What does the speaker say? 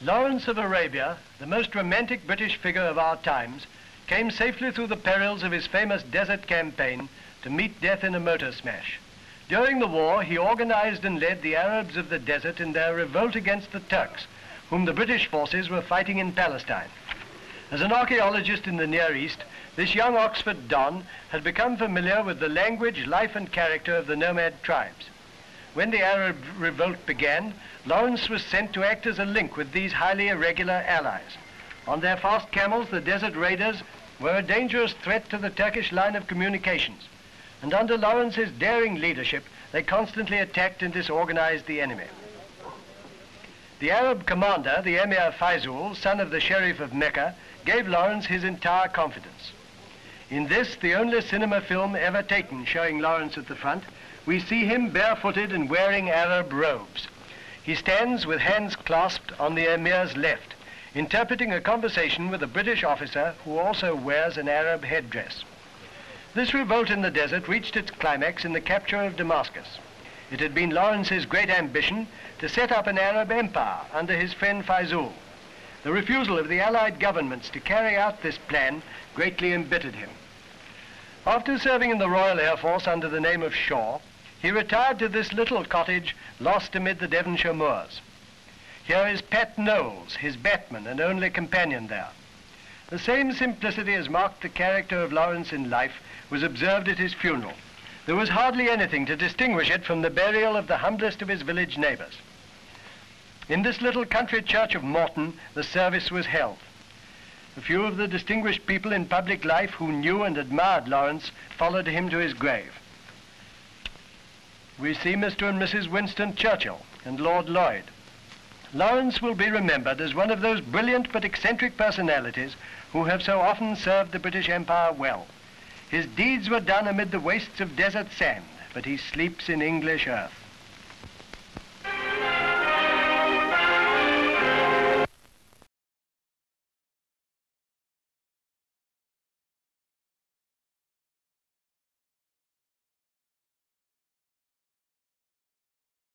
Lawrence of Arabia, the most romantic British figure of our times, came safely through the perils of his famous desert campaign to meet death in a motor smash. During the war, he organized and led the Arabs of the desert in their revolt against the Turks, whom the British forces were fighting in Palestine. As an archaeologist in the Near East, this young Oxford Don had become familiar with the language, life and character of the nomad tribes. When the Arab revolt began, Lawrence was sent to act as a link with these highly irregular allies. On their fast camels, the desert raiders were a dangerous threat to the Turkish line of communications. And under Lawrence's daring leadership, they constantly attacked and disorganized the enemy. The Arab commander, the Emir Feisal, son of the Sheriff of Mecca, gave Lawrence his entire confidence. In this, the only cinema film ever taken showing Lawrence at the front, we see him barefooted and wearing Arab robes. He stands with hands clasped on the Emir's left, interpreting a conversation with a British officer who also wears an Arab headdress. This revolt in the desert reached its climax in the capture of Damascus. It had been Lawrence's great ambition to set up an Arab empire under his friend Feisal. The refusal of the Allied governments to carry out this plan greatly embittered him. After serving in the Royal Air Force under the name of Shaw, he retired to this little cottage lost amid the Devonshire moors. Here is Pat Knowles, his batman and only companion there. The same simplicity as marked the character of Lawrence in life was observed at his funeral. There was hardly anything to distinguish it from the burial of the humblest of his village neighbors. In this little country church of Moreton, the service was held. A few of the distinguished people in public life who knew and admired Lawrence followed him to his grave. We see Mr. and Mrs. Winston Churchill and Lord Lloyd. Lawrence will be remembered as one of those brilliant but eccentric personalities who have so often served the British Empire well. His deeds were done amid the wastes of desert sand, but he sleeps in English earth.